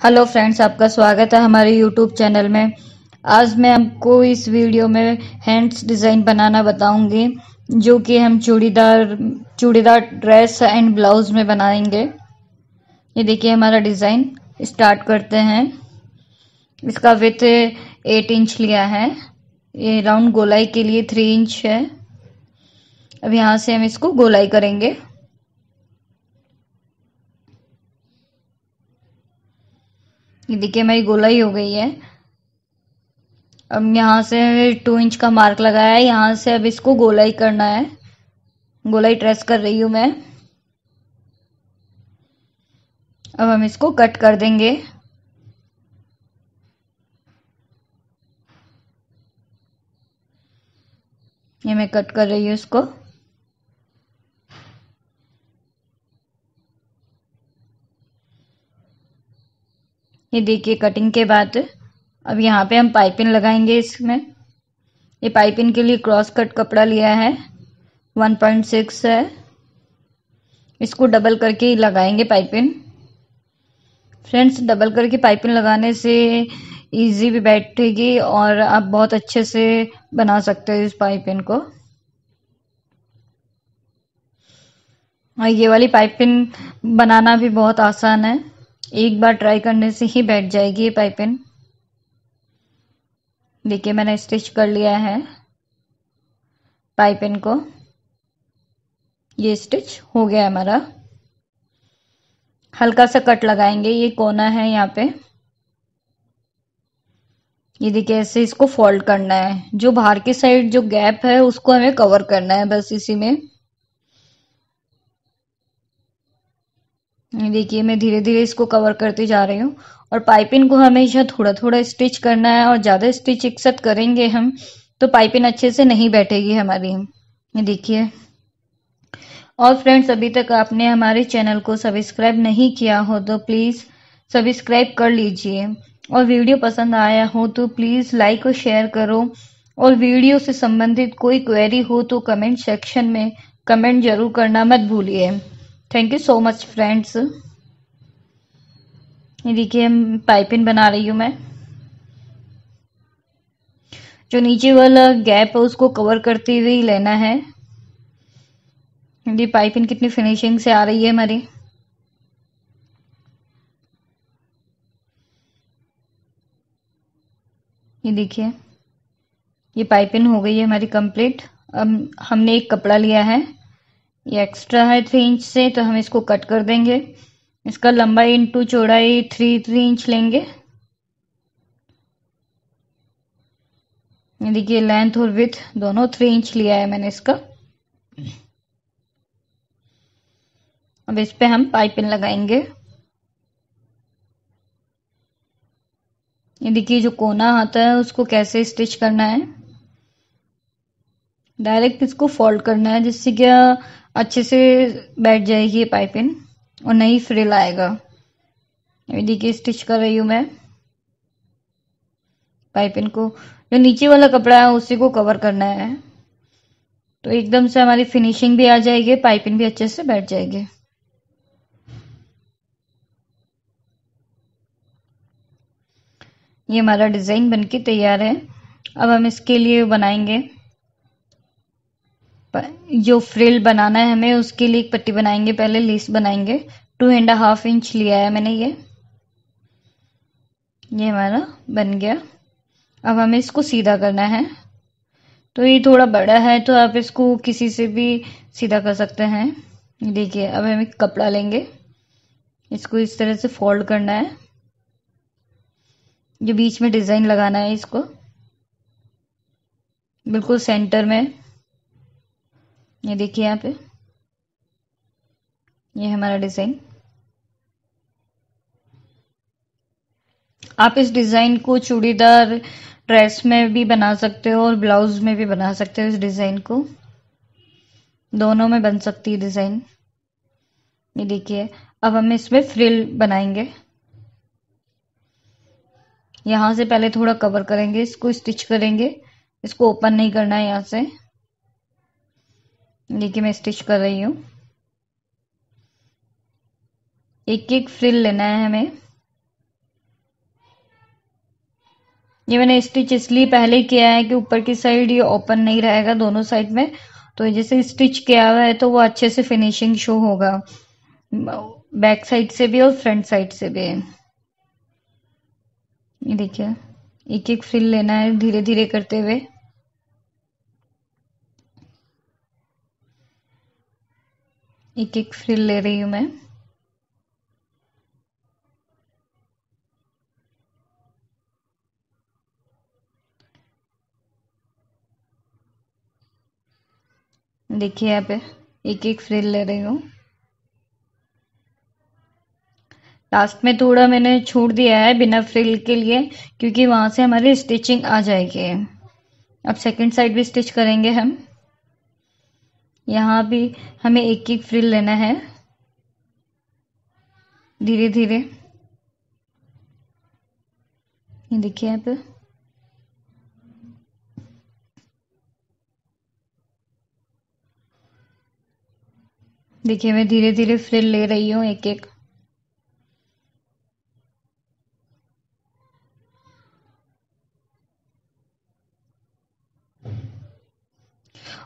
Hello friends, आपका स्वागत है हमारे यूट्यूब चैनल में। आज मैं आपको इस वीडियो में हैंड्स डिज़ाइन बनाना बताऊँगी, जो कि हम churidar churidar dress and blouse में बनाएँगे। ये देखिए हमारा डिज़ाइन, स्टार्ट करते हैं। इसका विथ एट इंच लिया है। ये राउंड गोलाई के लिए थ्री इंच है। अब यहाँ से हम इसको गोलाई करेंगे। ये देखिए, मेरी गोलाई हो गई है। अब यहाँ से टू इंच का मार्क लगाया है। यहाँ से अब इसको गोलाई करना है। गोलाई ट्रेस कर रही हूँ मैं। अब हम इसको कट कर देंगे। ये मैं कट कर रही हूँ इसको। ये देखिए कटिंग के बाद अब यहाँ पे हम पाइपिंग लगाएँगे इसमें। ये पाइपिंग के लिए क्रॉस कट कपड़ा लिया है 1.6 है। इसको डबल करके लगाएँगे पाइपिंग फ्रेंड्स डबल करके पाइपिंग लगाने से इजी भी बैठेगी और आप बहुत अच्छे से बना सकते हो इस पाइपिंग को। ये वाली पाइपिंग बनाना भी बहुत आसान है। एक बार ट्राई करने से ही बैठ जाएगी ये पाइपिंग देखिए, मैंने स्टिच कर लिया है पाइपिंग को। ये स्टिच हो गया हमारा। हल्का सा कट लगाएँगे, ये कोना है यहाँ पे। ये देखिए, ऐसे इसको फोल्ड करना है। जो बाहर की साइड जो गैप है, उसको हमें कवर करना है, बस इसी में। देखिए, मैं धीरे धीरे इसको कवर करते जा रही हूँ और पाइपिंग को हमेशा थोड़ा थोड़ा स्टिच करना है और ज़्यादा स्टिच एक साथ करेंगे हम तो पाइपिंग अच्छे से नहीं बैठेगी हमारी देखिए। और फ्रेंड्स अभी तक आपने हमारे चैनल को सब्सक्राइब नहीं किया हो तो प्लीज़ सब्सक्राइब कर लीजिए। और वीडियो पसंद आया हो तो प्लीज़ लाइक और शेयर करो। और वीडियो से संबंधित कोई क्वेरी हो तो कमेंट सेक्शन में कमेंट ज़रूर करना मत भूलिए। Thank you so much friends ये देखिए पाइपिंग बना रही हूँ मैं। जो नीचे वाला गैप है, उसको कवर करते हुए ही लेना है। ये पाइपिंग कितनी फिनिशिंग से आ रही है हमारी। ये देखिए, ये पाइपिंग हो गई है हमारी कंप्लीट अब हमने एक कपड़ा लिया है। ये एक्स्ट्रा है थ्री इंच से तो हम इसको कट कर देंगे। इसका लंबाई इंटू चौड़ाई थ्री थ्री इंच लेंगे। ये देखिए लेंथ और विथ दोनों थ्री इंच लिया है मैंने इसका। अब इस पे हम पाइपिंग लगाएँगे। ये देखिए जो कोना आता है, उसको कैसे स्टिच करना है। डायरेक्ट इसको फोल्ड करना है जिससे क्या अच्छे से बैठ जाएगी ये पाइपिंग और नहीं फ्रिल आएगा। अभी देखिए स्टिच कर रही हूँ मैं पाइपिंग को। जो नीचे वाला कपड़ा है उसी को कवर करना है। तो एकदम से हमारी फिनिशिंग भी आ जाएगी पाइपिंग भी अच्छे से बैठ जाएगी। ये हमारा डिज़ाइन बनके तैयार है। अब हम इसके लिए बनाएँगे। जो फ्रिल बनाना है हमें, उसके लिए एक पट्टी बनाएँगे, पहले लेस बनाएँगे। टू एंड हाफ़ इंच लिया है मैंने ये। ये हमारा बन गया। अब हमें इसको सीधा करना है। तो ये थोड़ा बड़ा है तो आप इसको किसी से भी सीधा कर सकते हैं। देखिए, अब हम एक कपड़ा लेंगे। इसको इस तरह से फोल्ड करना है। जो बीच में डिज़ाइन लगाना है इसको। बिल्कुल सेंटर में। ये देखिए यहाँ पे। ये हमारा डिज़ाइन। आप इस डिज़ाइन को चूड़ीदार ड्रेस में भी बना सकते हो और ब्लाउज में भी बना सकते हो इस डिज़ाइन को। दोनों में बन सकती है डिज़ाइन। ये देखिए, अब हम इसमें फ्रिल बनाएँगे। यहाँ से पहले थोड़ा कवर करेंगे, इसको स्टिच करेंगे। इसको ओपन नहीं करना है यहाँ से। देखिए मैं स्टिच कर रही हूँ। एक एक फ्रिल लेना है हमें। ये मैंने स्टिच इसलिए पहले किया है कि ऊपर की साइड ये ओपन नहीं रहेगा दोनों साइड में। तो जैसे स्टिच किया हुआ है तो वो अच्छे से फिनिशिंग शो होगा। बैक साइड से भी और फ्रंट साइड से भी। ये देखिए, एक एक फ्रिल लेना है धीरे धीरे करते हुए। एक एक फ्रिल ले रही हूँ मैं। देखिए यहाँ पे एक एक फ्रिल ले रही हूँ। लास्ट में थोड़ा मैंने छोड़ दिया है बिना फ्रिल के लिए, क्योंकि वहाँ से हमारी स्टिचिंग आ जाएगी। अब सेकंड साइड भी स्टिच करेंगे हम। यहाँ भी हमें एक एक फ्रिल लेना है। धीरे धीरे। ये देखिए यहाँ पे देखिए मैं धीरे धीरे फ्रिल ले रही हूँ एक एक।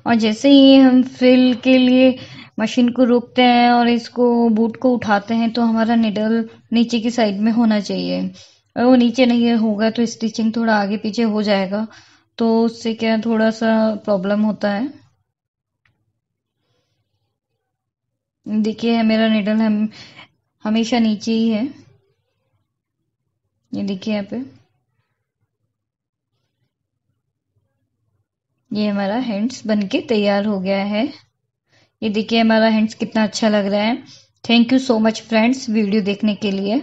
और जैसे ही हम फिल के लिए मशीन को रोकते हैं और इसको बूट को उठाते हैं तो हमारा निडल नीचे की साइड में होना चाहिए। और वो नीचे नहीं होगा तो स्टिचिंग थोड़ा आगे पीछे हो जाएगा तो उससे क्या थोड़ा सा प्रॉब्लम होता है। देखिए, मेरा निडल हम, हमेशा नीचे ही है। ये देखिए यहाँ पे। ये हमारा हैंड्स बन के तैयार हो गया है। ये देखिए हमारा हैंड्स कितना अच्छा लग रहा है। Thank you so much friends video देखने के लिए।